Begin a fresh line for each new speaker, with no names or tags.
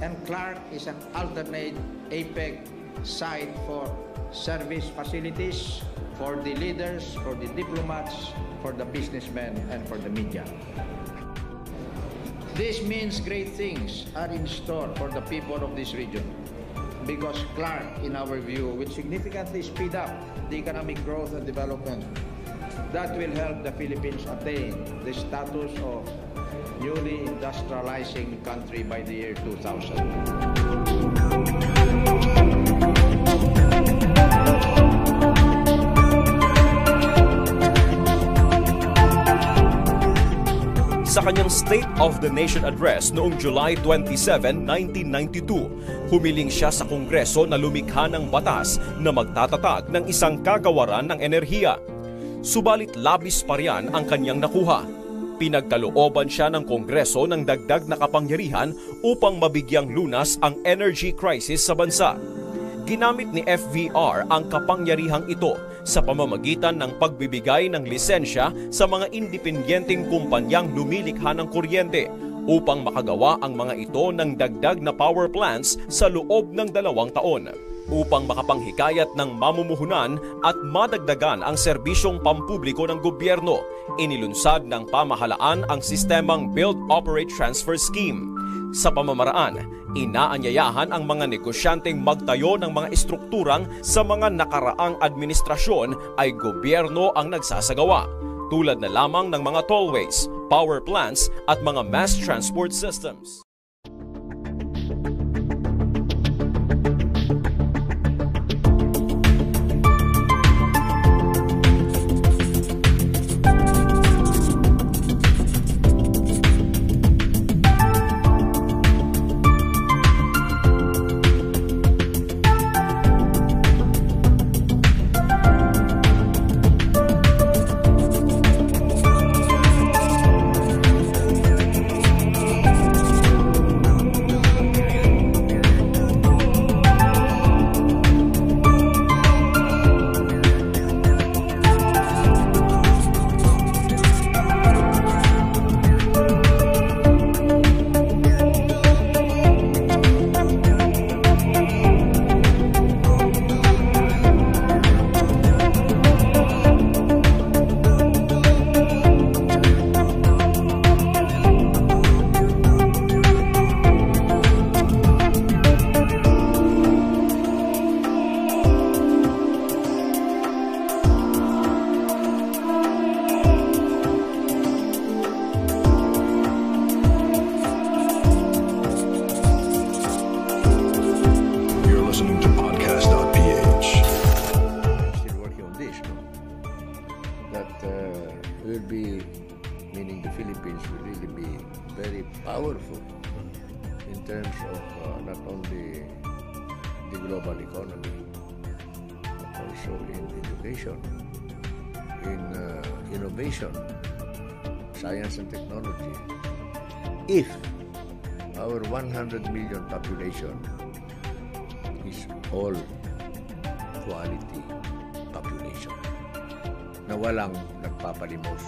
And Clark is an alternate APEC site for service facilities for the leaders, for the diplomats, for the businessmen, and for the media. This means great things are in store for the people of this region because Clark, in our view, will significantly speed up the economic growth and development that will help the Philippines attain the status of newly industrializing country by the year 2000.
Sa kanyang State of the Nation Address noong July 27, 1992, humiling siya sa Kongreso na lumikha ng batas na magtatatag ng isang kagawaran ng enerhiya. Subalit labis pa riyan ang kanyang nakuha. Pinagkalooban siya ng Kongreso ng dagdag na kapangyarihan upang mabigyang lunas ang energy crisis sa bansa. Ginamit ni FVR ang kapangyarihang ito sa pamamagitan ng pagbibigay ng lisensya sa mga independyenteng kumpanyang lumilikha ng kuryente upang makagawa ang mga ito ng dagdag na power plants sa loob ng dalawang taon upang makapanghikayat ng mamumuhunan at madagdagan ang serbisyong pampubliko ng gobyerno. Inilunsad ng pamahalaan ang sistemang Build Operate Transfer Scheme. Sa pamamaraan, inaanyayahan ang mga negosyanteng magtayo ng mga estrukturang sa mga nakaraang administrasyon ay gobyerno ang nagsasagawa, tulad na lamang ng mga tollways, power plants at mga mass transport systems.
Very powerful in terms of uh, not only the global economy, but also in education, in uh, innovation, science and technology. If our 100 million population is all quality population na walang nagpapalimos